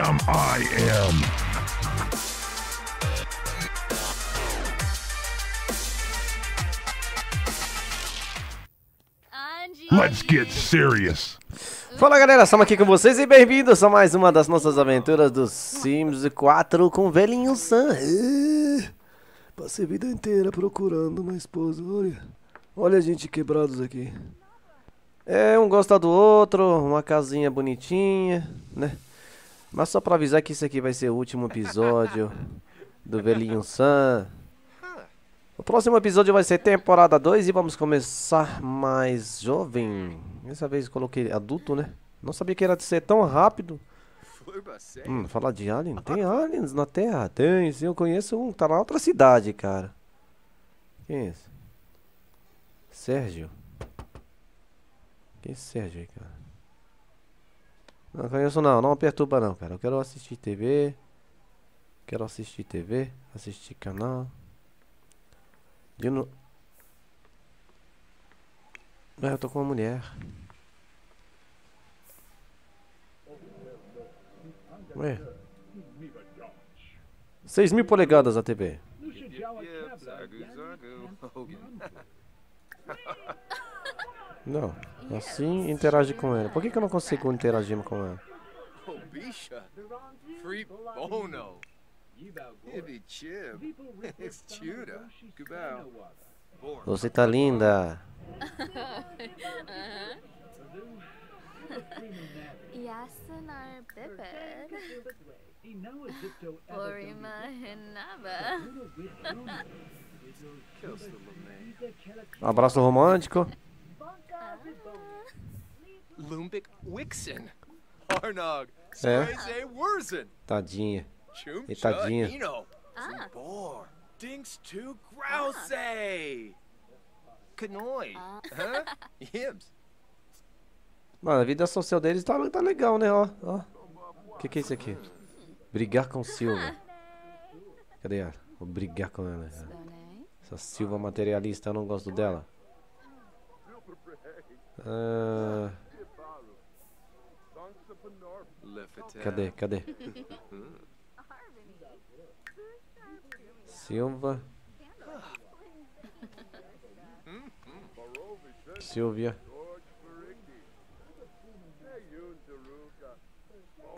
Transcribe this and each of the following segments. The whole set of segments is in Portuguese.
am I am. Let's get serious. Fala galera, estamos aqui com vocês e bem-vindos a mais uma das nossas aventuras do Sims 4 com o velhinho Sam. É, passei a vida inteira procurando uma esposa, olha. Olha a gente quebrados aqui. É, um gosta do outro, uma casinha bonitinha, né? Mas só pra avisar que isso aqui vai ser o último episódio do velhinho Sam. O próximo episódio vai ser temporada 2 e vamos começar mais jovem. Dessa vez coloquei adulto, né? Não sabia que era de ser tão rápido. Hum, falar de alien? Tem aliens na Terra? Tem, sim, eu conheço um, tá na outra cidade, cara. Quem é esse? Sérgio. Quem é esse Sérgio aí, cara? Não conheço não, não perturba não, cara. Eu quero assistir TV. Quero assistir TV, assistir canal. Eu não... Ah, eu tô com uma mulher. Ué. 6 mil polegadas a TV. Não, assim interage com ela. Por que, que eu não consigo interagir com ela? Bisha. Free Bono. Você tá linda. Yasanar Bibid. Orima Hinaba. Abraço romântico. Lumbik Wixen. Arnog. É. Tadinha. E tadinha. Ah. Bor. Dinks to Grouse. Canoy. Ah. Huh? Yibs. Mano, a vida social deles tá, tá legal, né? Ó, ó. O que, que é isso aqui? Brigar com Silva. Cadê ela? Vou brigar com ela. Essa Silva materialista, eu não gosto dela. Ah. Cadê? Cadê? Silva. Silvia.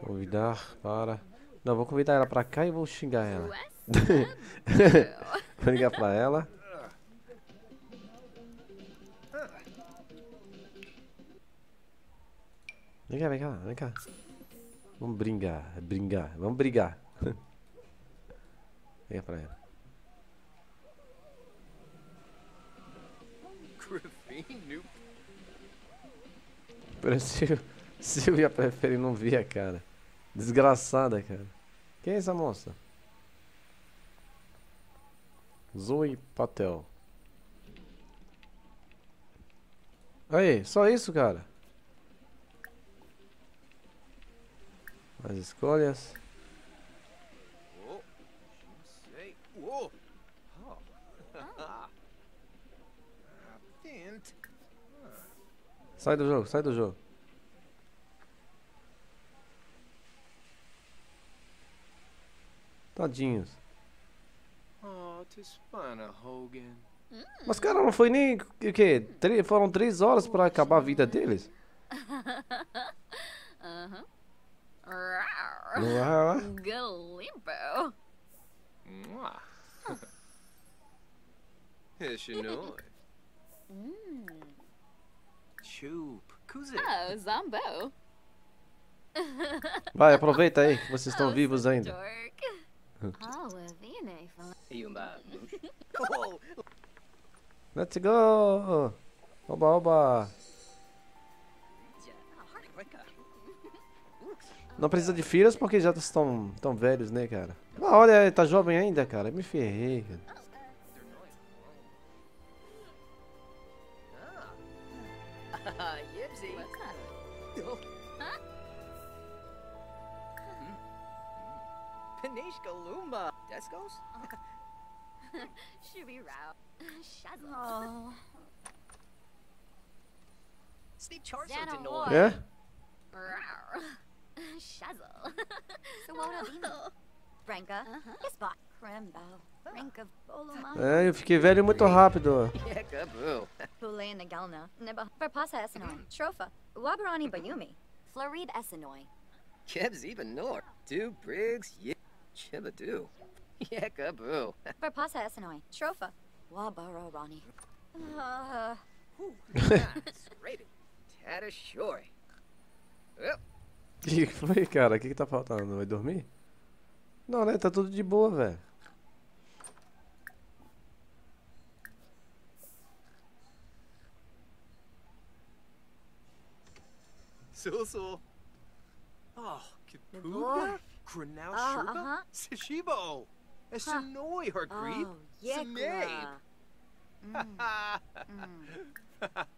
Convidar para. Não, vou convidar ela pra cá e vou xingar ela. Vou ligar pra ela. Vem cá, vem cá, vem cá. Vamos brincar, brincar, vamos brigar. Liga pra ela. Prefiro, Silvia prefere não ver a cara. Desgraçada, cara. Quem é essa moça? Zoe Patel. Aí, só isso, cara. As escolhas. Sai do jogo, sai do jogo. Tadinhos. Mas, cara, não foi nem. O quê? Tre- foram três horas pra acabar a vida deles? Não é? Galimbo. Mwah. Hishinoi. Chup. Oh, Zombo. Vai, aproveita aí que vocês estão vivos ainda. Oh, Avine. Yumba. Oh, Let's go! Oba, oba! Não precisa de filhos porque já estão tão velhos, né, cara? Ah, olha, tá jovem ainda, cara. Me ferrei, cara. Galumba. Descos? Should be route. Shazzle. Steve Charso Dano Denoy. É? Shazzle. Sawona Lima. Branca. Uh-huh. Spot. Crambo. Rank of Bolomai. É, eu fiquei velho muito rápido. Pulei Galna. Neba. Verpasa Essenoi. Trofa. Wabarani Bayumi. Florid Essenoi. Keb Zibanor. Do Briggs. Chibadu. Yekaboo. Verpasa Essenoi. Trofa. Wabaro Rani. Uh. Rated. Tatashori. Well. que foi, cara? O que, que tá faltando? Vai dormir? Não, né? Tá tudo de boa, velho. so so. Oh, Kipuga? Ah, Sherpa? Sishibo. Eshanoi, her grief.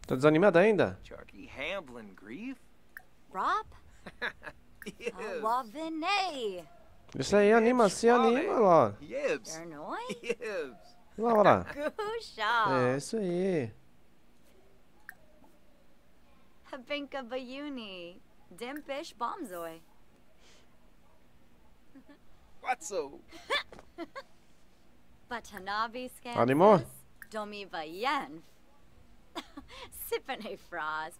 Tá desanimado ainda? Charky Hamblin grief? Rob, Isso aí, anima, se anima lá. Yibs. Lá, É, isso aí. Habinka Bayuni, Dimpish Bombzoi, Watso. Batanabi Scan. Animou? Domi Vayen, Sipane Frosp,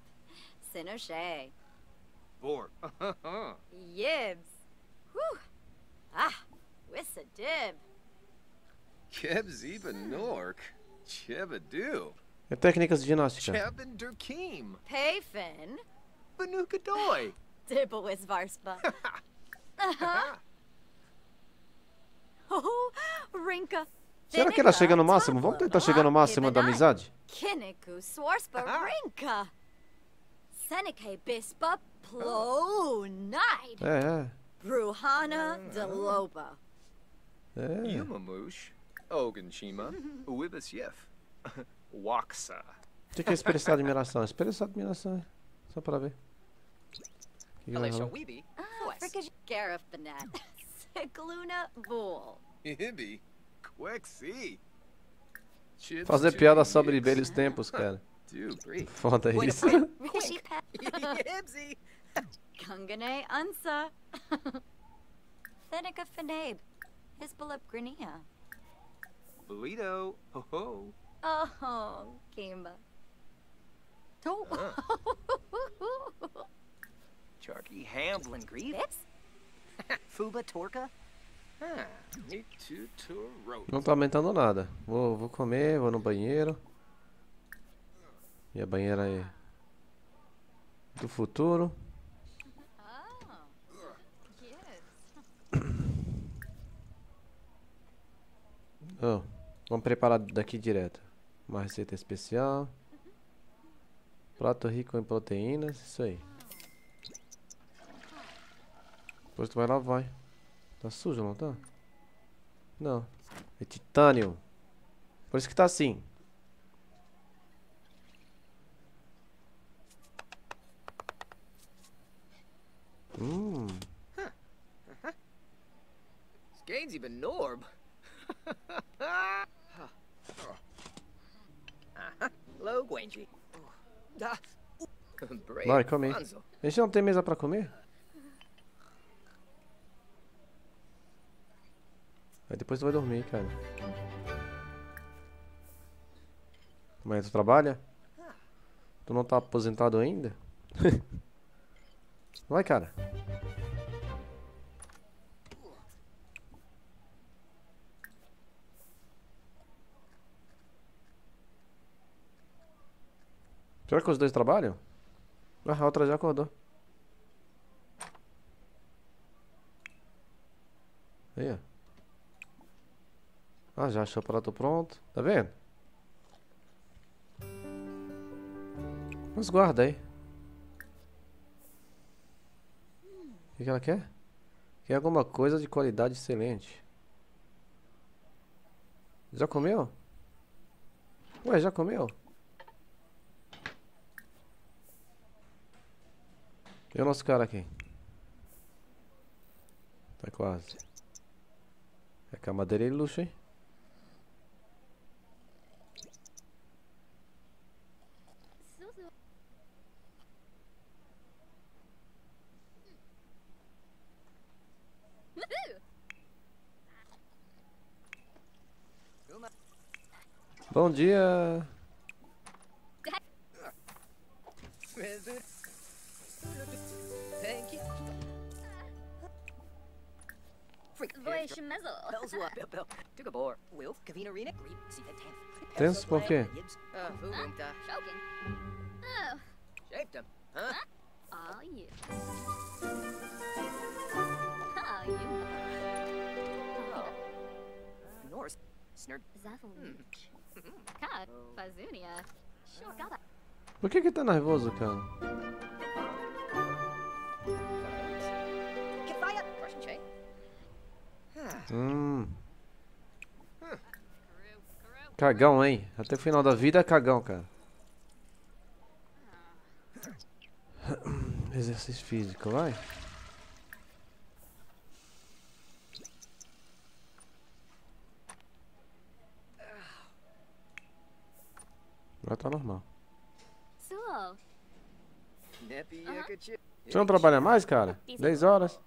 Sinoshe, Borg. Yibs, Whew, Ah, Wissa Dib, Kebs even Nork. Chibadoo. É técnicas de ginástica. Chebin Durkeem. Payfin, Banukadoy. Dibawis Varspa. Uh-huh. Oh, Rinka. Será que ela chega no máximo? Vamos tentar chegar no máximo da amizade? Kiniku Swarspa Rinka. Senike Bispa Plo Night. É, Bruhana Deloba. é. É. Yumamush. Oganshima. Uibasyef. Waksa. O que é expressar admiração? Expressar admiração, é. Só pra ver. Alicia? Weeby. Ah, Frickish Gareth Benet. Sigluna Vool. Hibby. Quexi. Fazer piada sobre velhos tempos, cara. Foda isso. Kungane Unsa. Thenica Fenabe. Hisbalip Grania. Bolito. Ho ho. Oh, Kimba. Oh. Charky Hamblin Grief. Bits? Fuba Torka. Ah. Não tá aumentando nada. Vou, vou comer, vou no banheiro. E a banheira é do futuro. Oh, vamos preparar daqui direto. Uma receita especial. Prato rico em proteínas, isso aí. Depois tu vai lá, vai. Tá sujo, não tá? Não. É titânio. Por isso que tá assim. Hum. Skane's even Norb. Low Gwenji. Vai, come aí. A gente não tem mesa pra comer? Aí depois tu vai dormir, cara. Amanhã tu trabalha? Tu não tá aposentado ainda? Vai, cara. Será que os dois trabalham? Ah, a outra já acordou. Aí, ó. Ah, já achou o prato pronto. Tá vendo? Mas guarda aí. O que, que ela quer? Quer alguma coisa de qualidade excelente. Já comeu? Ué, já comeu? E o nosso cara aqui? Tá quase. É com a madeira e luxo, hein? Bom dia! Fazunia. Sure, got Por que que tá nervoso, cara? Hum. Cagão, hein? Até o final da vida é cagão, cara. Exercício físico, vai. Agora tá normal. Você não trabalha mais, cara? 10 horas.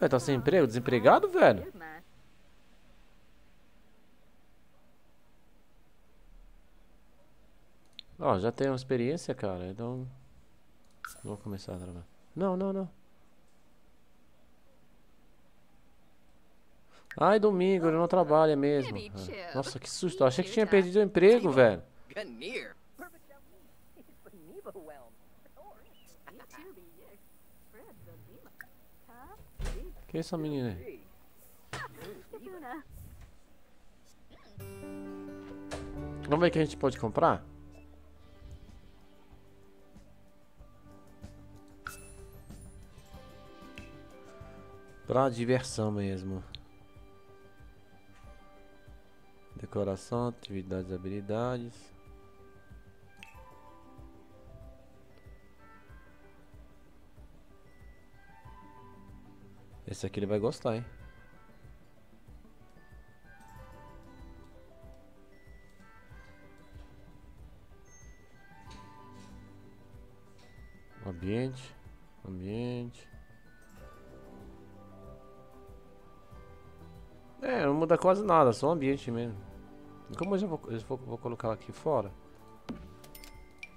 Ué, tá sem emprego? Desempregado, velho? Yugma. Ó, já tenho experiência, cara, então... Vou começar a trabalhar. Não, não, não. Ai, domingo, ele não trabalha mesmo. Nossa, que susto. Eu achei que tinha perdido o emprego, velho. Que é essa menina. Vamos ver o que a gente pode comprar? Pra diversão mesmo. Decoração, atividades habilidades. Esse aqui ele vai gostar, hein? Ambiente, ambiente. É, não muda quase nada, só o ambiente mesmo. Como eu já vou, eu vou, vou colocar aqui fora.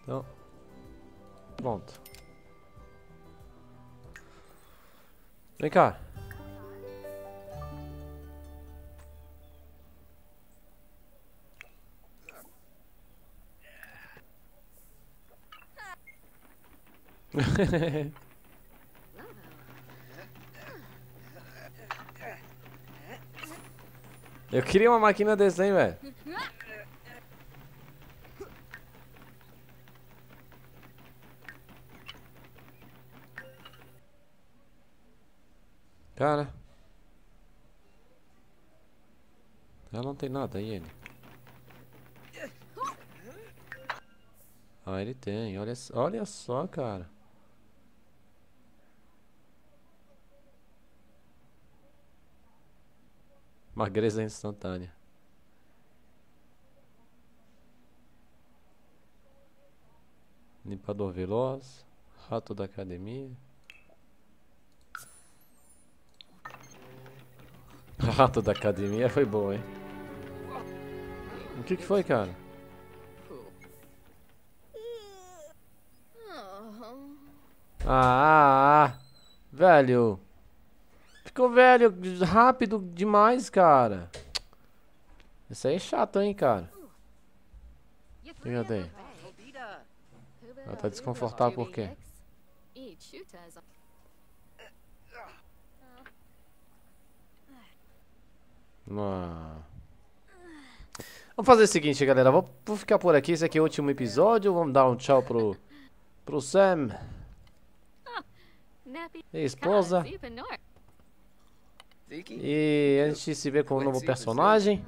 Então, pronto. Vem cá. Eu queria uma máquina dessa, hein, velho. Cara. Ela não tem nada aí, ele. Ah, ele tem. Olha, olha só, cara. Magreza instantânea. Limpador veloz. Rato da academia. Rato da academia foi bom, hein? O que que foi, cara? Ah, ah, ah. Velho. Ficou velho rápido demais, cara. Isso aí é chato, hein, cara. Daí. Obida. Ela tá desconfortável por quê? Vamos fazer o seguinte, galera. Vou, ficar por aqui. Esse aqui é o último episódio. Vamos dar um tchau pro, pro Sam esposa. E a gente se vê com um novo personagem.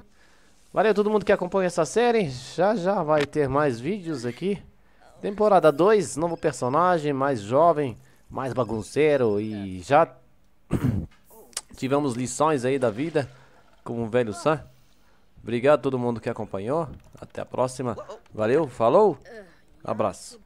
Valeu todo mundo que acompanha essa série. Já já vai ter mais vídeos aqui. Temporada 2, novo personagem, mais jovem, mais bagunceiro e já tivemos lições aí da vida com o velho Sam. Obrigado a todo mundo que acompanhou. Até a próxima. Valeu, falou. Abraço.